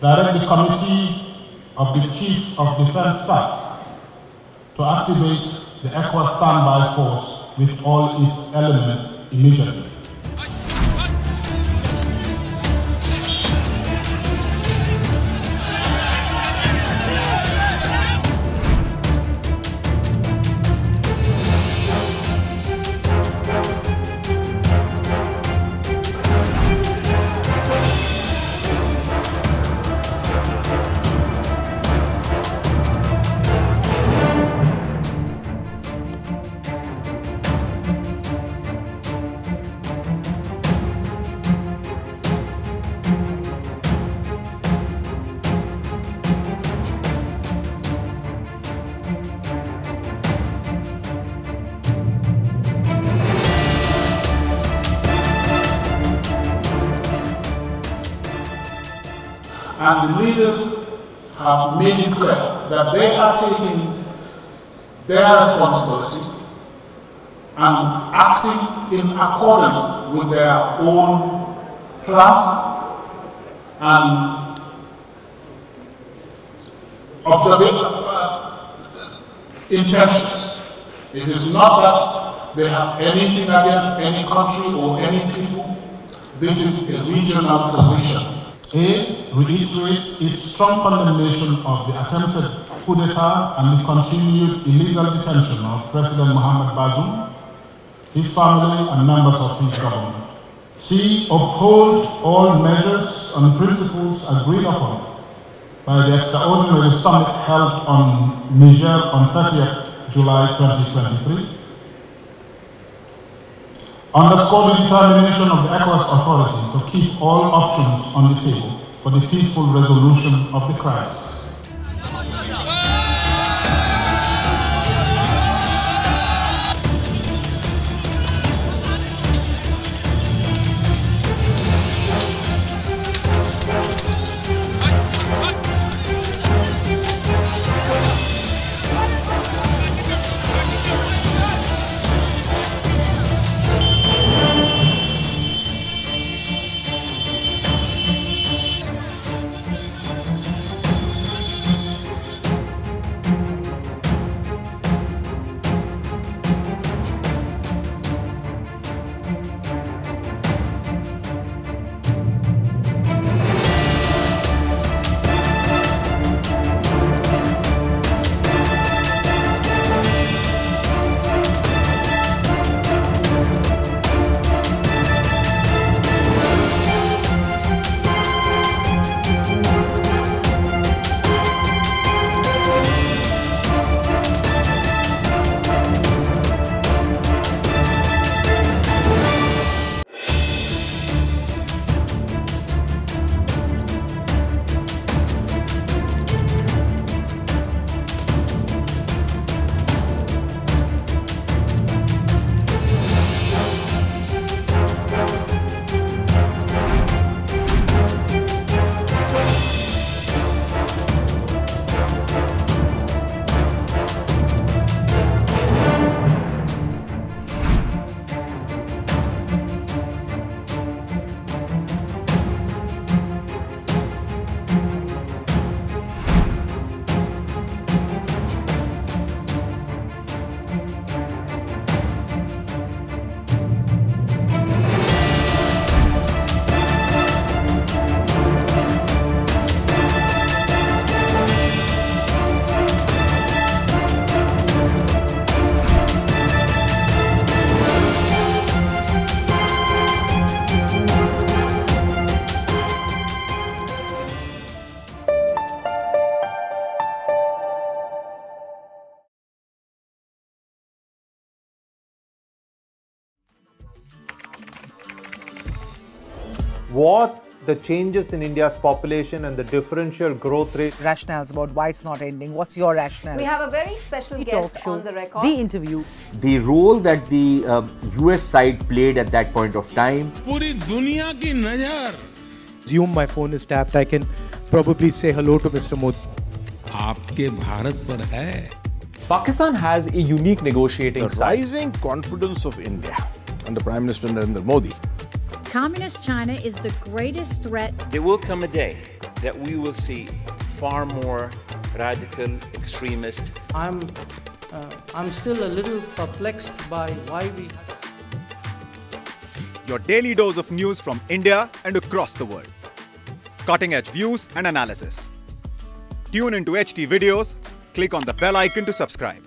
direct the Committee of the Chief of Defense Staff to activate the ECOWAS standby force with all its elements immediately. And the leaders have made it clear that they are taking their responsibility and acting in accordance with their own plans and observing uh, intentions. It is not that they have anything against any country or any people. This is a regional position. A reiterates its strong condemnation of the attempted coup d'etat and the continued illegal detention of President Mohamed Bazoum, his family, and members of his government. C. Uphold all measures and principles agreed upon by the extraordinary summit held on Niger on 30th July 2023 underscore the determination of the ECOWAS authority to keep all options on the table for the peaceful resolution of the crisis. what the changes in India's population and the differential growth rate. rationales about why it's not ending. What's your rationale? We have a very special The guest talk show, on the record. The interview. the role that the uh, US side played at that point of time. पूरी दुनिया की नजर assume my phone is tapped, I can probably say hello to Mr. Modi. आपके भारत पर है Pakistan has a unique negotiating The style. rising confidence of India under Prime Minister Narendra Modi Communist China is the greatest threat. There will come a day that we will see far more radical extremists. I'm, uh, I'm still a little perplexed by why we. Your daily dose of news from India and across the world. Cutting edge views and analysis. Tune into HT videos, click on the bell icon to subscribe.